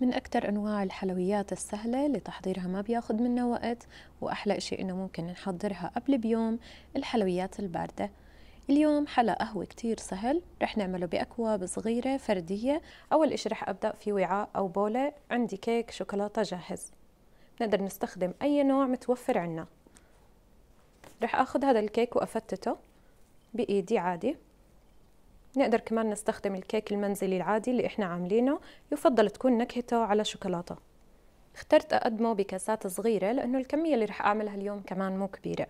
من أكثر أنواع الحلويات السهلة اللي تحضيرها ما بياخد منا وقت وأحلى إشي إنه ممكن نحضرها قبل بيوم الحلويات الباردة. اليوم حلا قهوة كتير سهل رح نعمله بأكواب صغيرة فردية. أول إشي رح أبدأ في وعاء أو بولة. عندي كيك شوكولاتة جاهز. نقدر نستخدم أي نوع متوفر عنا. رح أخذ هذا الكيك وأفتته بإيدي عادي. نقدر كمان نستخدم الكيك المنزلي العادي اللي إحنا عاملينه يفضل تكون نكهته على شوكولاتة. اخترت أقدمه بكاسات صغيرة لأنه الكمية اللي رح أعملها اليوم كمان مو كبيرة.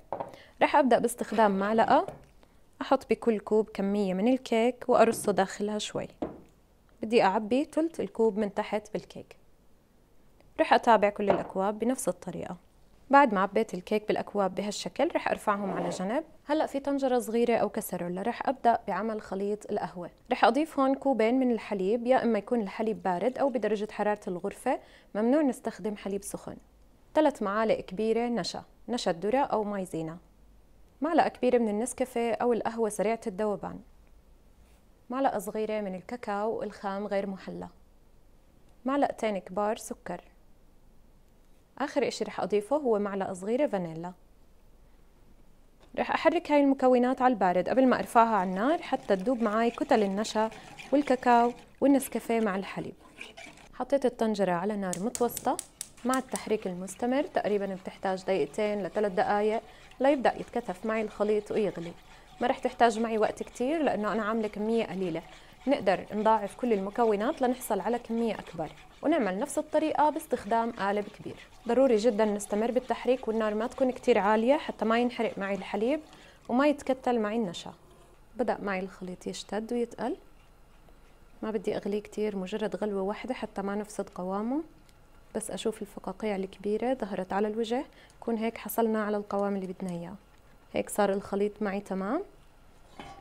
رح أبدأ باستخدام معلقة أحط بكل كوب كمية من الكيك وأرصه داخلها شوي. بدي أعبي ثلث الكوب من تحت بالكيك. رح أتابع كل الأكواب بنفس الطريقة. بعد ما عبيت الكيك بالأكواب بهالشكل رح أرفعهم على جنب. هلأ في طنجرة صغيرة أو كسرولة رح أبدأ بعمل خليط القهوة. رح أضيف هون كوبين من الحليب يا إما يكون الحليب بارد أو بدرجة حرارة الغرفة. ممنوع نستخدم حليب سخن. ثلاث معالق كبيرة نشا نشا الذرة أو مايزينا معلقة كبيرة من النسكافيه أو القهوة سريعة الذوبان معلقة صغيرة من الكاكاو الخام غير محلى. معلقتين كبار سكر. آخر إشي رح أضيفه هو معلقة صغيرة فانيلا. رح أحرك هاي المكونات على البارد. قبل ما أرفعها على النار حتى تذوب معي كتل النشا والكاكاو والنسكافيه مع الحليب. حطيت الطنجرة على نار متوسطة مع التحريك المستمر. تقريبا بتحتاج دقيقتين لثلاث دقائق ليبدأ يتكثف معي الخليط ويغلي. ما رح تحتاج معي وقت كتير لأنه أنا عاملة كمية قليلة. نقدر نضاعف كل المكونات لنحصل على كمية أكبر. ونعمل نفس الطريقة باستخدام قالب كبير. ضروري جدا نستمر بالتحريك والنار ما تكون كتير عالية حتى ما ينحرق معي الحليب وما يتكتل معي النشا. بدأ معي الخليط يشتد ويتقل. ما بدي أغليه كتير مجرد غلوة واحدة حتى ما نفسد قوامه. بس أشوف الفقاقيع الكبيرة ظهرت على الوجه. كون هيك حصلنا على القوام اللي بدنا إياه. هيك صار الخليط معي تمام.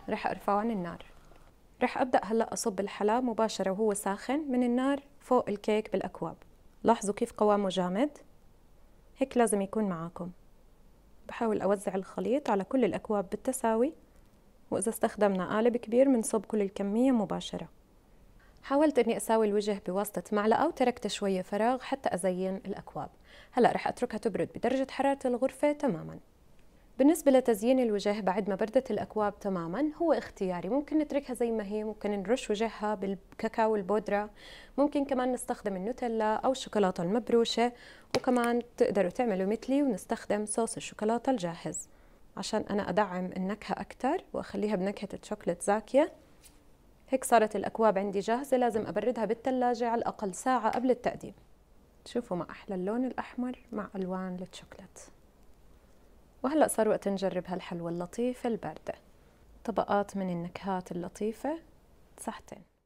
رح أرفعه عن النار. رح أبدأ هلأ أصب الحلى مباشرة وهو ساخن من النار فوق الكيك بالأكواب. لاحظوا كيف قوامه جامد؟ هيك لازم يكون معاكم. بحاول أوزع الخليط على كل الأكواب بالتساوي وإذا استخدمنا قالب كبير بنصب كل الكمية مباشرة. حاولت إني أساوي الوجه بواسطة معلقة وتركت شوية فراغ حتى أزين الأكواب. هلأ رح أتركها تبرد بدرجة حرارة الغرفة تماما. بالنسبة لتزيين الوجه بعد ما بردت الأكواب تماما هو اختياري. ممكن نتركها زي ما هي ممكن نرش وجهها بالكاكاو البودرة ممكن كمان نستخدم النوتيلا أو الشوكولاتة المبروشة. وكمان تقدروا تعملوا مثلي ونستخدم صوص الشوكولاتة الجاهز. عشان أنا أدعم النكهة أكتر وأخليها بنكهة الشوكولات زاكية. هيك صارت الأكواب عندي جاهزة. لازم أبردها بالثلاجة على الأقل ساعة قبل التقديم شوفوا ما أحلى اللون الأحمر مع ألوان الشوكولات وهلأ صار وقت نجرب هالحلوى اللطيفة الباردة. طبقات من النكهات اللطيفة صحتين.